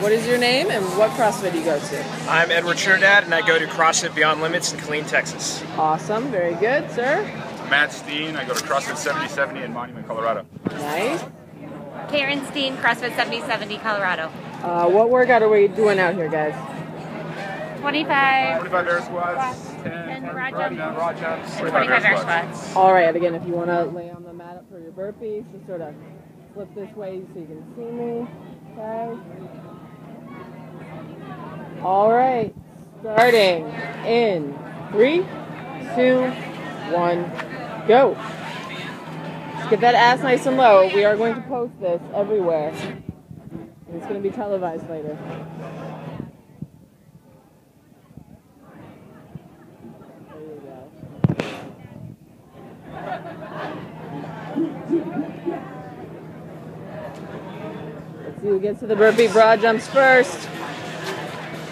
What is your name and what CrossFit do you go to? I'm Edward Trinidad, and I go to CrossFit Beyond Limits in Killeen, Texas. Awesome, very good, sir. Matt Steen. I go to CrossFit 7070 in Monument, Colorado. Nice. Karen Steen, CrossFit 7070, Colorado. Uh, what workout are we doing out here, guys? 25, 25 air squats, 10, 10 10 rod rod jumps, rod jumps, 25 air squats. All right, again, if you want to lay on the mat up for your burpees, just sort of flip this way so you can see me. All right, starting in three, two, one, go. Let's get that ass nice and low. We are going to post this everywhere. It's going to be televised later. Let's see who gets to the burpee broad jumps first.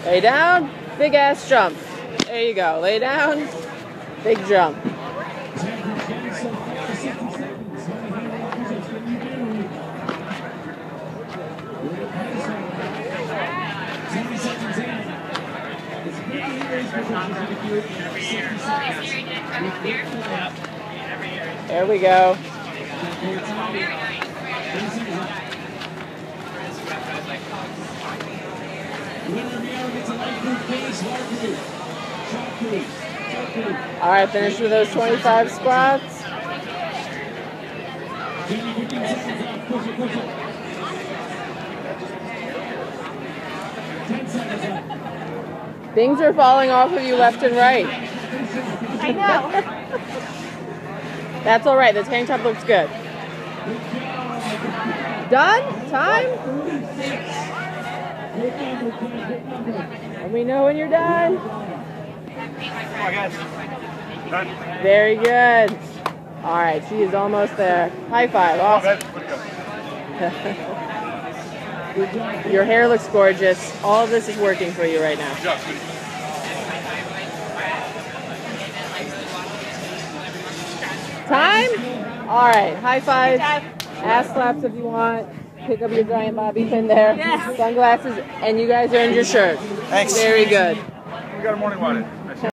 Lay down, big ass jump. There you go. Lay down, big jump. There we go. All right, finish with those 25 squats. Things are falling off of you left and right. I know. That's all right. The tank top looks good. Done? Time? Let me know when you're done. On, guys. Done. Very good. All right, she is almost there. High five. Awesome. Your hair looks gorgeous. All of this is working for you right now. Time? All right, high five. Ass slaps if you want. Pick up your giant bobby pin there. Yes. Sunglasses, and you guys earned your shirt. Thanks. Very good. We got a morning water.